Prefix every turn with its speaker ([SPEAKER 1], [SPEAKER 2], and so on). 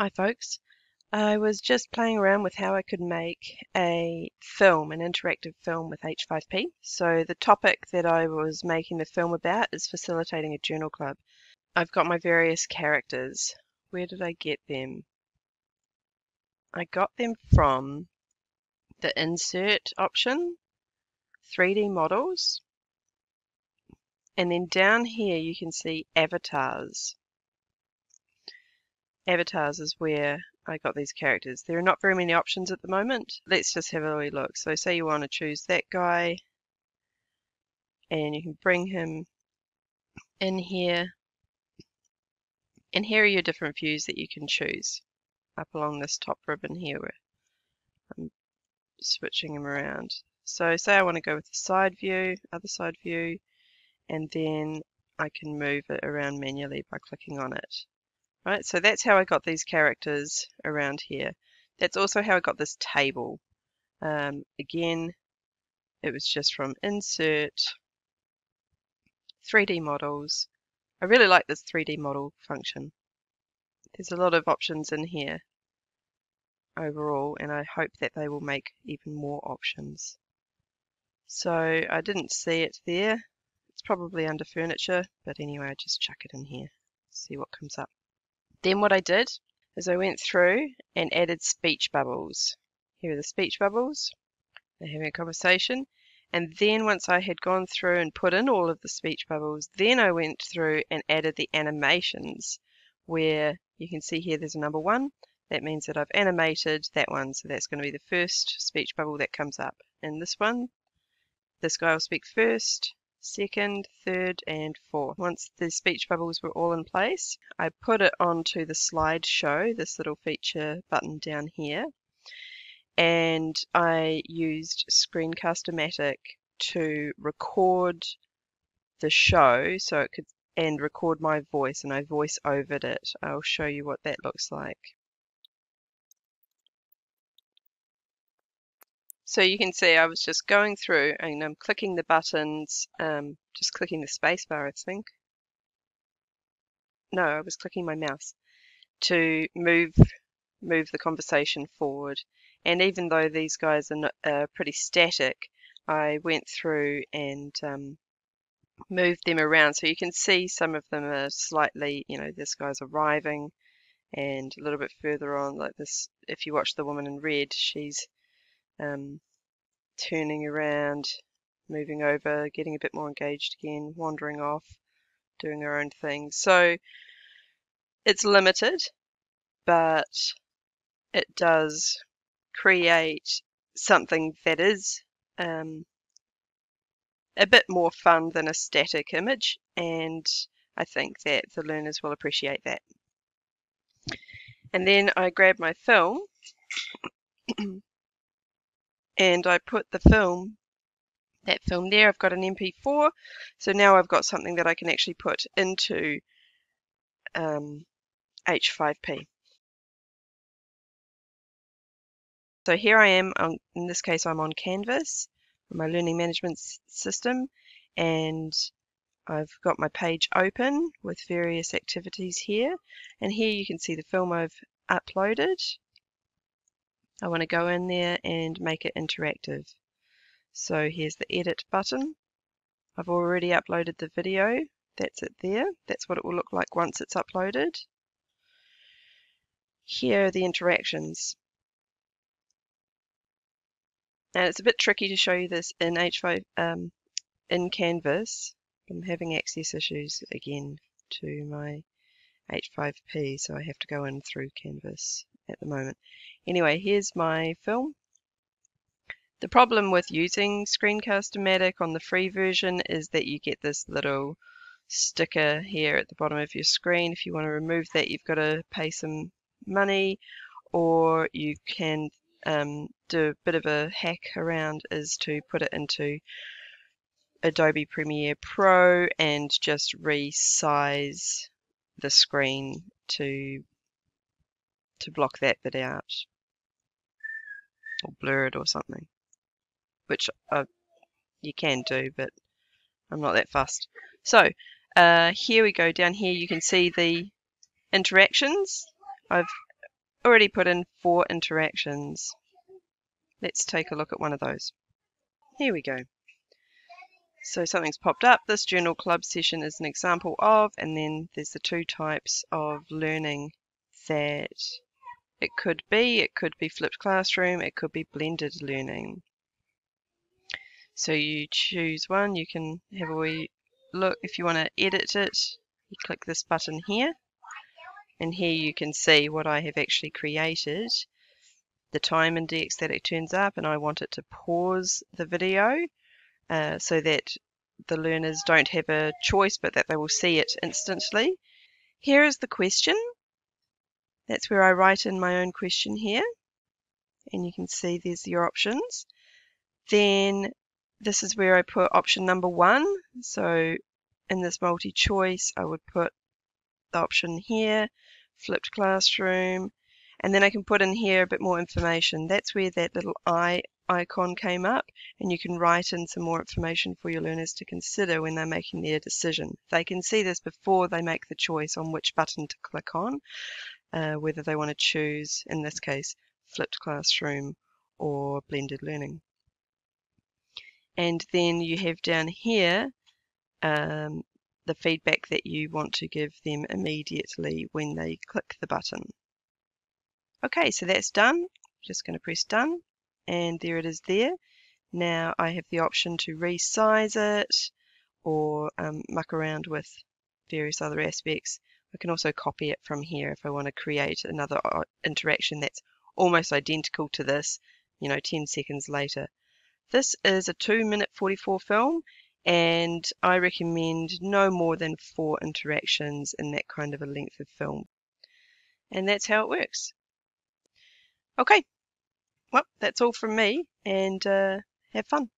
[SPEAKER 1] Hi folks. I was just playing around with how I could make a film, an interactive film with H5P. So the topic that I was making the film about is facilitating a journal club. I've got my various characters. Where did I get them? I got them from the insert option, 3D models, and then down here you can see avatars avatars is where I got these characters. There are not very many options at the moment. Let's just have a wee look. So say you want to choose that guy and you can bring him in here and here are your different views that you can choose up along this top ribbon here where I'm switching them around. So say I want to go with the side view, other side view, and then I can move it around manually by clicking on it. Right, so that's how I got these characters around here. That's also how I got this table. Um, again, it was just from insert, 3D models. I really like this 3D model function. There's a lot of options in here overall, and I hope that they will make even more options. So I didn't see it there. It's probably under furniture, but anyway, I just chuck it in here, see what comes up. Then what I did is I went through and added speech bubbles. Here are the speech bubbles. They're having a conversation. And then once I had gone through and put in all of the speech bubbles, then I went through and added the animations where you can see here there's a number one. That means that I've animated that one. So that's going to be the first speech bubble that comes up. And this one, this guy will speak first second, third, and fourth. Once the speech bubbles were all in place, I put it onto the slideshow, this little feature button down here, and I used Screencast-O-Matic to record the show so it could and record my voice and I voice overed it. I'll show you what that looks like. So you can see I was just going through and I'm clicking the buttons, um, just clicking the spacebar, I think. No, I was clicking my mouse to move move the conversation forward. And even though these guys are, uh, pretty static, I went through and um, moved them around. So you can see some of them are slightly, you know, this guy's arriving and a little bit further on, like this, if you watch the woman in red, she's um, turning around, moving over, getting a bit more engaged again, wandering off, doing her own thing. So it's limited, but it does create something that is um, a bit more fun than a static image, and I think that the learners will appreciate that. And then I grab my film and I put the film, that film there, I've got an MP4, so now I've got something that I can actually put into um, H5P. So here I am, on, in this case I'm on Canvas, my learning management system, and I've got my page open with various activities here, and here you can see the film I've uploaded I want to go in there and make it interactive. So here's the edit button. I've already uploaded the video. That's it there. That's what it will look like once it's uploaded. Here are the interactions. And it's a bit tricky to show you this in H5 um, in Canvas. I'm having access issues again to my H5P, so I have to go in through Canvas at the moment. Anyway, here's my film. The problem with using Screencast-O-Matic on the free version is that you get this little sticker here at the bottom of your screen. If you want to remove that, you've got to pay some money, or you can um, do a bit of a hack around is to put it into Adobe Premiere Pro and just resize the screen to to block that bit out or blur it or something which uh, you can do but I'm not that fussed so uh, here we go down here you can see the interactions I've already put in four interactions. Let's take a look at one of those. Here we go. So something's popped up. This journal club session is an example of, and then there's the two types of learning that it could be. It could be flipped classroom, it could be blended learning. So you choose one, you can have a wee look if you want to edit it. You click this button here, and here you can see what I have actually created the time index that it turns up and I want it to pause the video uh, so that the learners don't have a choice but that they will see it instantly. Here is the question. That's where I write in my own question here and you can see there's your options. Then this is where I put option number one. So in this multi-choice I would put the option here, flipped classroom, and then I can put in here a bit more information. That's where that little eye icon came up and you can write in some more information for your learners to consider when they're making their decision. They can see this before they make the choice on which button to click on, uh, whether they want to choose, in this case, flipped classroom or blended learning. And then you have down here um, the feedback that you want to give them immediately when they click the button. Okay, so that's done. Just going to press done and there it is there. Now I have the option to resize it or um, muck around with various other aspects. I can also copy it from here if I want to create another uh, interaction that's almost identical to this, you know, 10 seconds later. This is a 2 minute 44 film and I recommend no more than four interactions in that kind of a length of film. And that's how it works. Okay, well, that's all from me, and uh, have fun.